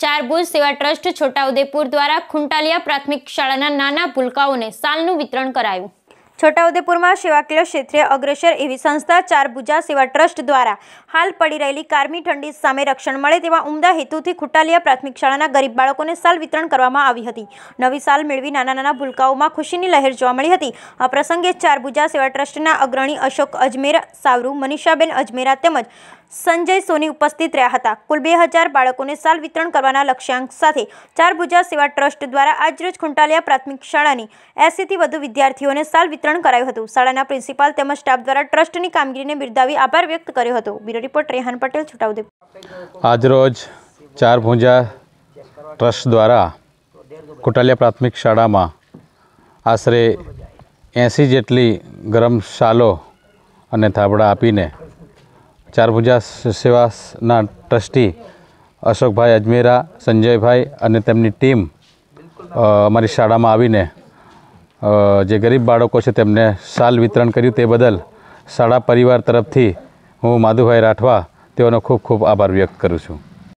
ચાર ભુજ સેવા ટ્રસ્ટ છોટાઉદેપુર દ્વારા ખુંટાલિયા પ્રાથમિક શાળાના નાના ભૂલકાઓને સાલનું વિતરણ કરાયું. છોટાઉદેપુરમાં સેવાકીય ક્ષેત્રે અગ્રેસર એવી સંસ્થા ચારભુજા સેવા ટ્રસ્ટ દ્વારા હાલ પડી રહેલી કારમી ઠંડી સામે રક્ષણ મળે તેવા ઉમદા હેતુથી ખુટાલિયા પ્રાથમિક શાળાના ગરીબ બાળકોને સાલ વિતરણ કરવામાં આવી હતી. નવી સાલ મેળવી નાના નાના ભૂલકાઓમાં ખુશીની લહેર જોવા મળી હતી. આ પ્રસંગે ચારભુજા સેવા ટ્રસ્ટના અગ્રણી અશોક અજમેર, સાવરુ, મનીષાબેન અજમેરા તેમજ સંજય સોની ઉપસ્થિત રહ્યા હતા. કુલ બે હજાર બાળકોને સાલ વિતરણ કરવાના લક્ષ્યાંક સાથે ચાર ભુજા સેવા ટ્રસ્ટ દ્વારા આજરોજ ખુંટાલિયા પ્રાથમિક શાળાની એંસીથી વધુ વિદ્યાર્થીઓને સાલ વિતરણ કરાયું હતું. શાળાના પ્રિન્સિપાલ તેમજ સ્ટાફ દ્વારા ટ્રસ્ટની કામગીરીને બિરદાવી આભાર વ્યક્ત કર્યો હતો. Bureau report, Rehan Patel, Chhota Udepur. આજરોજ ચાર ભુજા ટ્રસ્ટ દ્વારા કોટાલિયા પ્રાથમિક શાળામાં આશરે એંસી જેટલી ગરમ શાલો અને થાબડા આપીને ચાર ભુજા સેવાના ટ્રસ્ટી અશોકભાઈ અજમેરા, સંજયભાઈ અને તેમની ટીમ અમારી શાળામાં આવીને જે ગરીબ બાળકો છે તેમને શાલ વિતરણ કર્યું તે બદલ શાળા પરિવાર તરફથી હું માધુભાઈ રાઠવા તેઓનો ખૂબ ખૂબ આભાર વ્યક્ત કરું છું.